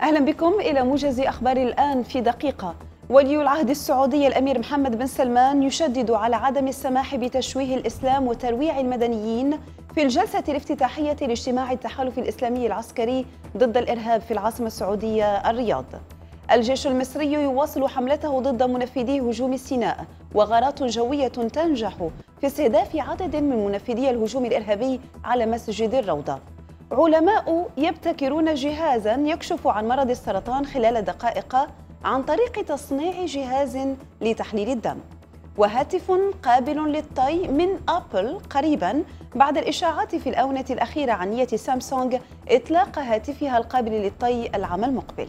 أهلا بكم إلى موجز أخبار الآن في دقيقة. ولي العهد السعودي الأمير محمد بن سلمان يشدد على عدم السماح بتشويه الإسلام وترويع المدنيين في الجلسة الافتتاحية لاجتماع التحالف الإسلامي العسكري ضد الإرهاب في العاصمة السعودية الرياض. الجيش المصري يواصل حملته ضد منفذي هجوم سيناء وغارات جوية تنجح في استهداف عدد من منفذي الهجوم الإرهابي على مسجد الروضة. علماء يبتكرون جهازا يكشف عن مرض السرطان خلال دقائق عن طريق تصنيع جهاز لتحليل الدم. وهاتف قابل للطي من أبل قريبا بعد الإشاعات في الآونة الأخيرة عن نية سامسونج إطلاق هاتفها القابل للطي العام المقبل.